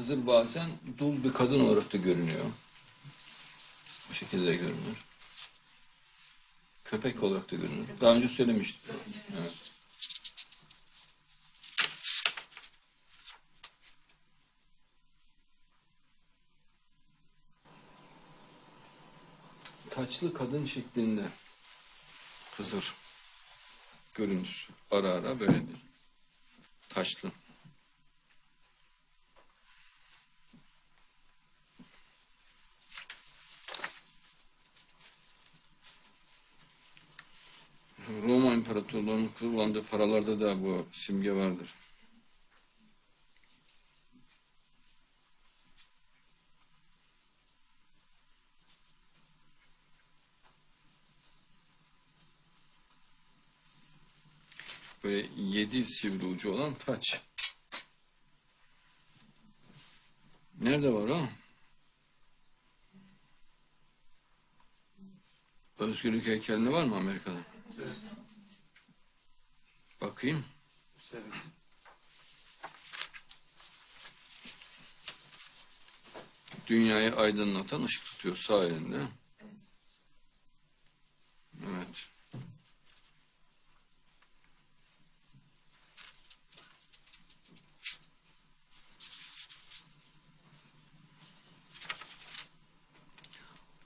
Hızır bazen dul bir kadın olarak da görünüyor. Bu şekilde de görünür. Köpek olarak da görünür. Daha önce söylemiştim. Evet. Taçlı kadın şeklinde Hızır görüntüsü. Ara ara böyledir. Taşlı. İmparatorluğu'nun kullandığı paralarda da bu simge vardır. Böyle yedi sivri ucu olan taç. Nerede var o? Özgürlük heykelinde var mı Amerika'da? Bakayım. Dünyayı aydınlatan ışık tutuyor sağ elinde. Evet.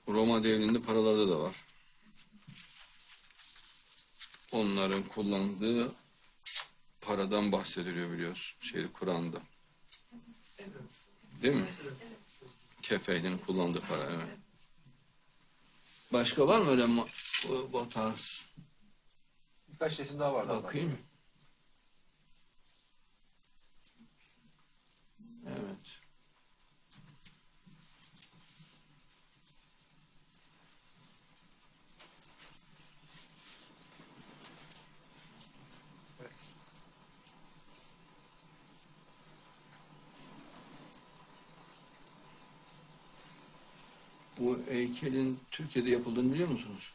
Roma devrinde paralarda da var. Onların kullandığı paradan bahsediliyor biliyorsun. Şey Kur'an'da. Değil mi? Kefeylinin kullandığı para evet. Başka var mı öyle bu tarz? Birkaç resim daha vardı. Bakayım. Evet. Bu heykelin Türkiye'de yapıldığını biliyor musunuz?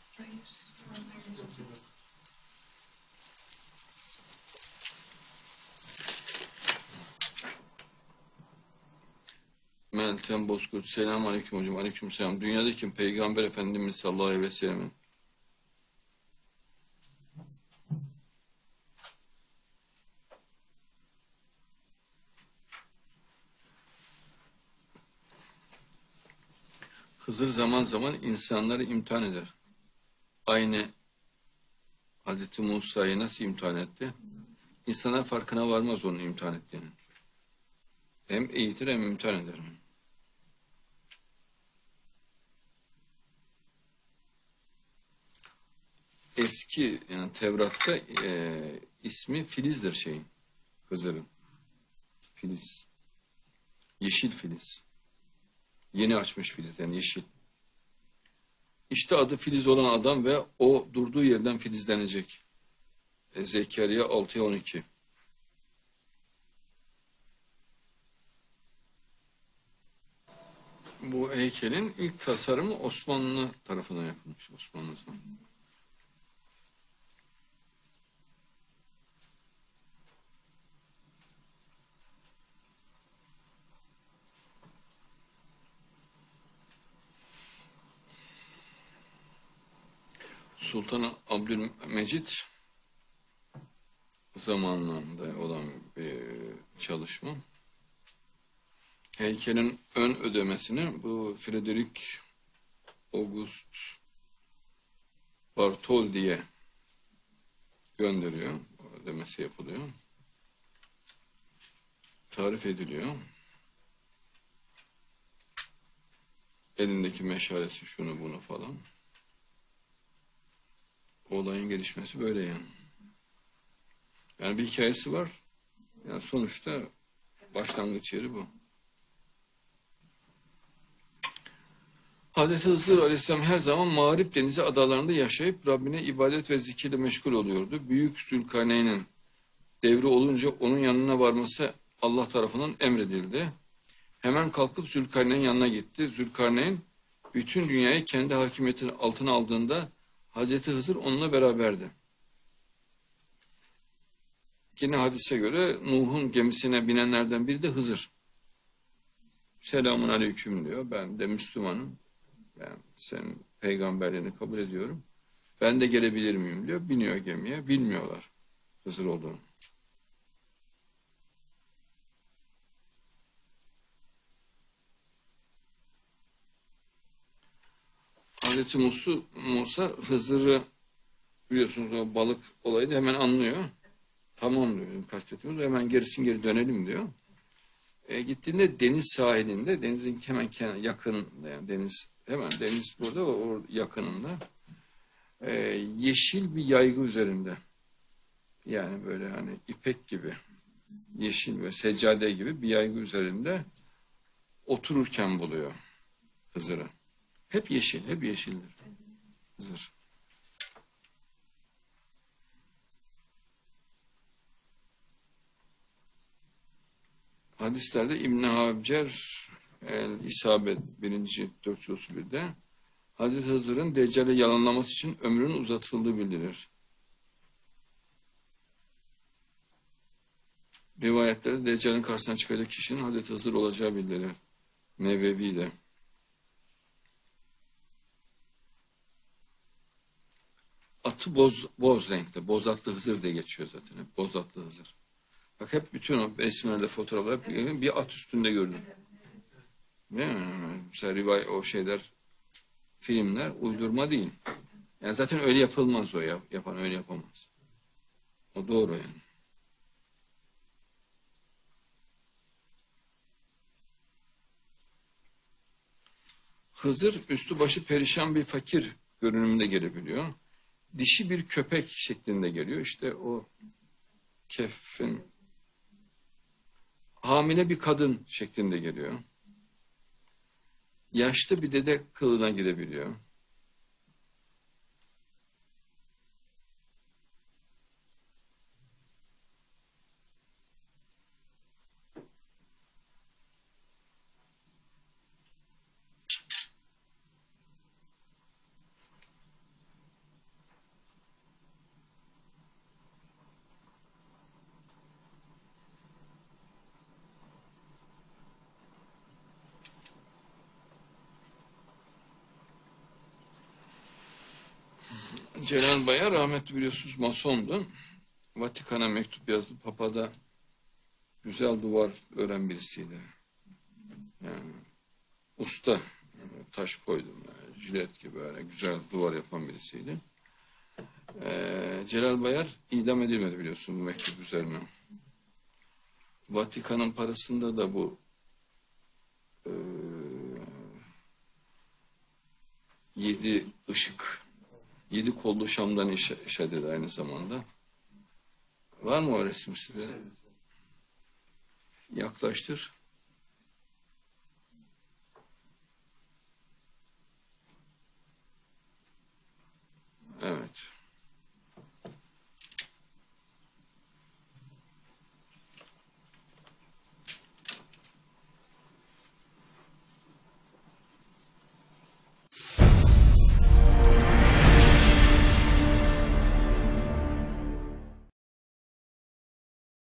Meltem Bozkurt. Selamun Aleyküm hocam. Aleyküm selam. Dünyadaki Peygamber Efendimiz sallallahu aleyhi ve sellem'in Hızır zaman zaman insanları imtihan eder. Aynı Hazreti Musa'yı nasıl imtihan etti? İnsanlar farkına varmaz onun imtihan ettiğini. Hem eğitir hem imtihan eder. Eski yani Tevrat'ta e, ismi Filiz'dir şeyin. Hızır'ın. Filiz. Yeşil Filiz. Yeni açmış Filiz yani yeşil. İşte adı Filiz olan adam ve o durduğu yerden filizlenecek. E, Zekeriya 6'ya 12. Bu heykelin ilk tasarımı Osmanlı tarafından yapılmış. Osmanlı zamanında. Sultan Abdülmecit zamanlarında olan bir çalışma. Heykelin ön ödemesini bu Frederick August Bartholdi'ye gönderiyor. O Ödemesi yapılıyor. Tarif ediliyor. Elindeki meşalesi şunu bunu falan. Olayın gelişmesi böyle yani. Yani bir hikayesi var. Yani sonuçta başlangıç yeri bu. Hazreti Hızır Aleyhisselam her zaman Mağrip Denizi adalarında yaşayıp Rabbine ibadet ve zikirle meşgul oluyordu. Büyük Zülkarneyn'in devri olunca onun yanına varması Allah tarafından emredildi. Hemen kalkıp Zülkarneyn yanına gitti. Zülkarneyn bütün dünyayı kendi hakimiyetinin altına aldığında Hazreti Hızır onunla beraberdi. Yine hadise göre Nuh'un gemisine binenlerden biri de Hızır. Selamun aleyküm diyor. Ben de Müslümanım. Ben senin peygamberliğini kabul ediyorum. Ben de gelebilir miyim diyor. Biniyor gemiye. Bilmiyorlar Hızır olduğunu. Hazreti Musa, Musa Hızır'ı biliyorsunuz o balık olayı da hemen anlıyor. Tamam diyor kastettiğimiz. Hemen gerisin geri dönelim diyor. E, gittiğinde deniz sahilinde, denizin hemen kenar, yakınında yani deniz hemen deniz burada o yakınında e, yeşil bir yaygı üzerinde yani böyle hani ipek gibi yeşil ve seccade gibi bir yaygı üzerinde otururken buluyor Hızır'ı. Hep yeşil, hep yeşildir Hızır. Hadislerde İbn Hacer el İsabet 1. 431'de Hazreti Hızır'ın Deccal'i yalanlaması için ömrünün uzatıldığı bildirilir. Rivayetlerde Deccal'in karşısına çıkacak kişinin Hazreti Hızır olacağı bildirilir. Nebevi'de. Atı boz, boz renkte. Bozatlı Hızır diye geçiyor zaten. Hep Bozatlı Hızır. Bak hep bütün o resimlerde fotoğraflar hep bir at üstünde gördüm. Değil mi? Mesela rivay, o şeyler filmler uydurma değil. Yani zaten öyle yapılmaz o yap, yapan öyle yapamaz. O doğru yani. Hızır üstü başı perişan bir fakir görünümünde gelebiliyor. Dişi bir köpek şeklinde geliyor. İşte o keffin hamile bir kadın şeklinde geliyor. Yaşlı bir dede kılığına girebiliyor. Celal Bayar rahmetli biliyorsunuz masondu. Vatikan'a mektup yazdı. Papa da güzel duvar ören birisiydi. Yani usta. Yani taş koydum. Yani, jilet gibi öyle güzel duvar yapan birisiydi. Ee, Celal Bayar idam edilmedi biliyorsun bu mektup üzerine. Vatikan'ın parasında da bu e, yedi ışık Yedi kollu Şam'dan iş, işadet aynı zamanda. Var mı o resim size? Yaklaştır. Evet.